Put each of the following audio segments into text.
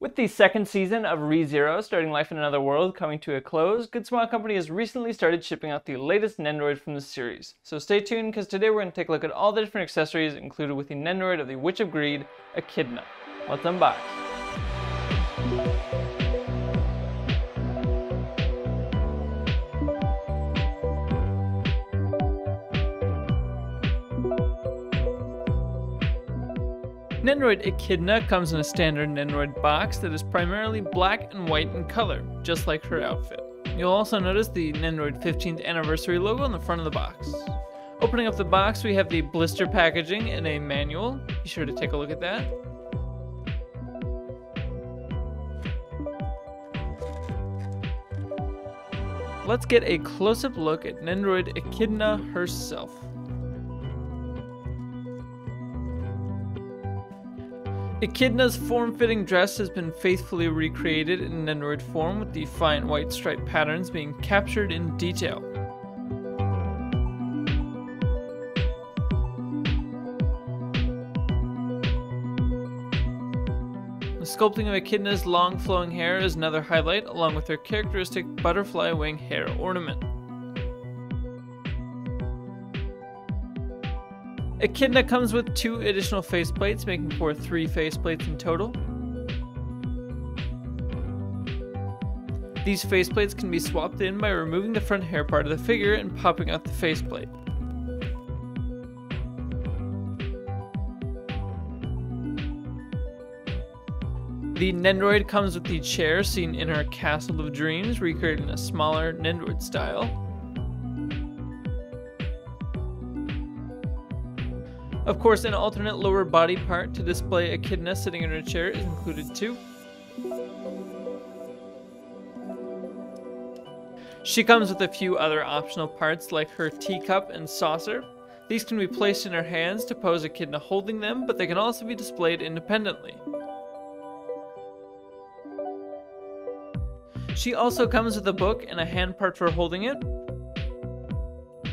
With the second season of ReZero, Starting Life in Another World, coming to a close, Good Smile Company has recently started shipping out the latest Nendoroid from the series. So stay tuned, because today we're going to take a look at all the different accessories included with the Nendoroid of the Witch of Greed, Echidna. Let's unbox. Nendoroid Echidna comes in a standard Nendoroid box that is primarily black and white in color, just like her outfit. You'll also notice the Nendoroid 15th anniversary logo on the front of the box. Opening up the box, we have the blister packaging and a manual. Be sure to take a look at that. Let's get a close-up look at Nendoroid Echidna herself. Echidna's form-fitting dress has been faithfully recreated in Nendoroid form with the fine white stripe patterns being captured in detail. The sculpting of Echidna's long flowing hair is another highlight along with her characteristic butterfly wing hair ornament. Echidna comes with two additional faceplates, making for three faceplates in total. These faceplates can be swapped in by removing the front hair part of the figure and popping out the faceplate. The Nendoroid comes with the chair seen in her Castle of Dreams, recreated in a smaller Nendoroid style. Of course, an alternate lower body part to display Echidna sitting in her chair is included too. She comes with a few other optional parts like her teacup and saucer. These can be placed in her hands to pose Echidna holding them, but they can also be displayed independently. She also comes with a book and a hand part for holding it,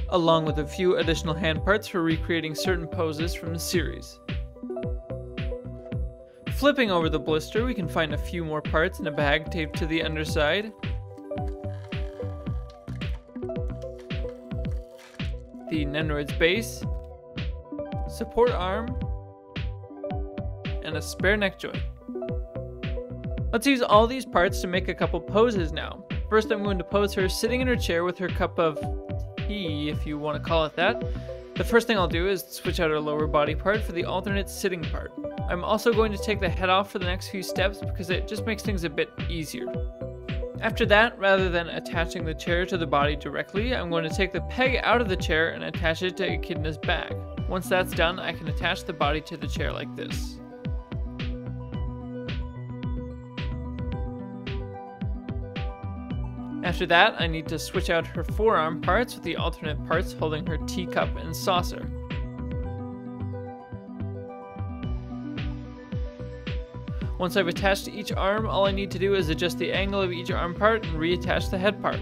along with a few additional hand parts for recreating certain poses from the series. Flipping over the blister, we can find a few more parts in a bag taped to the underside. The Nendoroid's base, support arm, and a spare neck joint. Let's use all these parts to make a couple poses now. First I'm going to pose her sitting in her chair with her cup of if you want to call it that. The first thing I'll do is switch out our lower body part for the alternate sitting part. I'm also going to take the head off for the next few steps because it just makes things a bit easier. After that, rather than attaching the chair to the body directly, I'm going to take the peg out of the chair and attach it to Echidna's back. Once that's done, I can attach the body to the chair like this. After that, I need to switch out her forearm parts with the alternate parts holding her teacup and saucer. Once I've attached each arm, all I need to do is adjust the angle of each arm part and reattach the head part.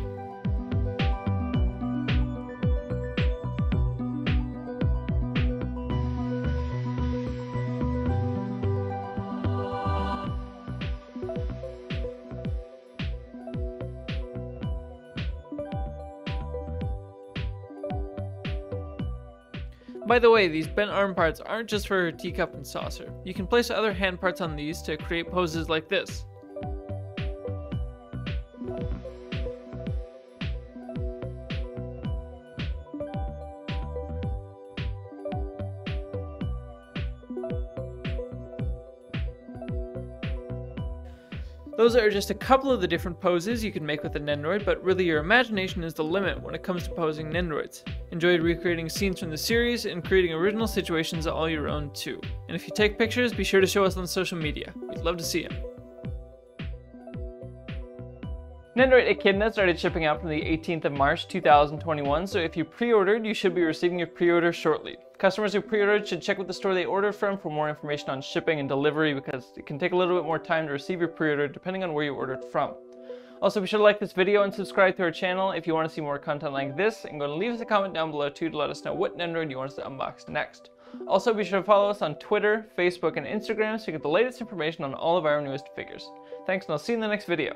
By the way, these bent arm parts aren't just for a teacup and saucer. You can place other hand parts on these to create poses like this. Those are just a couple of the different poses you can make with a Nendoroid, but really your imagination is the limit when it comes to posing Nendoroids. Enjoyed recreating scenes from the series and creating original situations all your own too. And if you take pictures, be sure to show us on social media. We'd love to see them. Nendoroid Echidna started shipping out from the 18th of March 2021, so if you pre-ordered, you should be receiving your pre-order shortly. Customers who pre-ordered should check with the store they ordered from for more information on shipping and delivery because it can take a little bit more time to receive your pre-order depending on where you ordered from. Also, be sure to like this video and subscribe to our channel if you want to see more content like this and go and leave us a comment down below too to let us know what Nendoroid you want us to unbox next. Also, be sure to follow us on Twitter, Facebook, and Instagram so you get the latest information on all of our newest figures. Thanks and I'll see you in the next video.